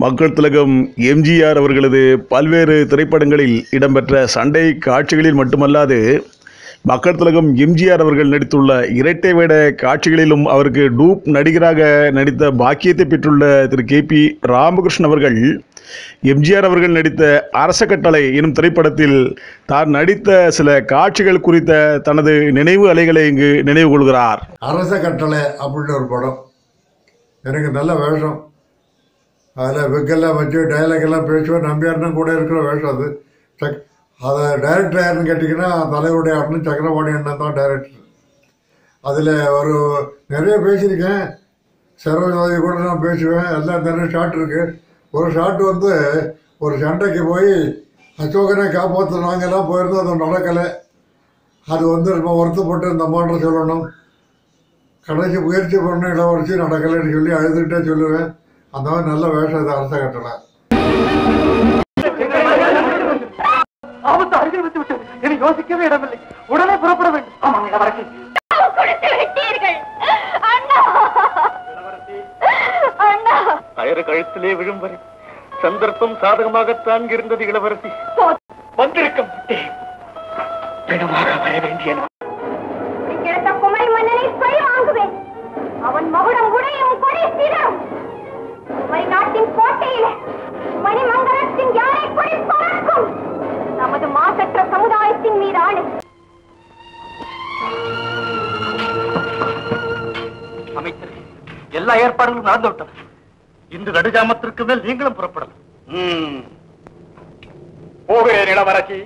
மக்கள் திலகம் எம்ஜிஆர் அவர்களது பல்வேறு திரைப்படங்களில் இடம்பெற்ற சண்டை காட்சிகளில் மட்டுமல்லாது மக்கள் திலகம் எம்ஜிஆர் அவர்கள் நடித்துள்ள இரட்டை வேட காட்சிகளிலும் அவருக்கு டூப் நடிகராக நடித்த பாக்கியத்தை பெற்றுள்ள திரு கே பி ராமகிருஷ்ணன் அவர்கள் எம்ஜிஆர் அவர்கள் நடித்த அரச கட்டளை எனும் திரைப்படத்தில் தான் நடித்த சில காட்சிகள் குறித்த தனது நினைவு அலைகளை இங்கு நினைவு கொள்கிறார். அரச கட்டளை அப்படின்ற ஒரு படம். எனக்கு நல்ல வேஷம். அதில் விக்கெல்லாம் வச்சு டைலாக் எல்லாம் பேசுவேன். நம்பியாருன்னு கூட இருக்கிற வேஷம் அது. சக் அதை டைரக்டர் யாருன்னு கேட்டிங்கன்னா தலைவருடைய அண்ணன் சக்கரபாணி அண்ணன் தான் டைரக்டர் அதில் ஒரு நிறைய பேசியிருக்கேன். சரோஜாதி கூட நான் பேசுவேன். எல்லாம் நிறைய ஷாட் இருக்குது ஒரு ஷாட் வந்து ஒரு சண்டைக்கு போய் அசோகனை காப்பாற்றினாங்கெல்லாம் போயிருந்தோம். அது நடக்கலை. அது வந்து ரொம்ப வருத்தப்பட்டு இந்த அம்மாட்ட சொல்லணும். கடைசி முயற்சி பண்ண இளவரசி நடக்கலைன்னு சொல்லி அழுதுகிட்டே சொல்லுவேன். அந்த மாதிரி நல்ல வேஷம் இது அரச கட்டளை ஆபத்து அருகில் வந்து விட்டது இனி யோசிக்கவே இடமில்லை. உடனே புறப்பட வேண்டும். இளவரசி. கயிறு கழுத்திலே விழும் வரை சந்தர்ப்பம் சாதகமாகத்தான் இருந்தது இளவரசி. வந்திருக்க மாட்டேன் பிணமாக வர வேண்டிய குமரி மன்னனை பழி வாங்குவேன் அவன் மகுடம் மாசற்ற சமுதாயத்தின் மீது ஆணை. அமைச்சரே எல்லா ஏற்பாடுகளும் நடந்து விட்டன. இன்று நடுஜாமத்திற்கு மேல் நீங்களும் புறப்படலாம். போகிறேன் இளவரசி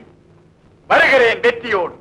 வருகிறேன் வெற்றியோடு.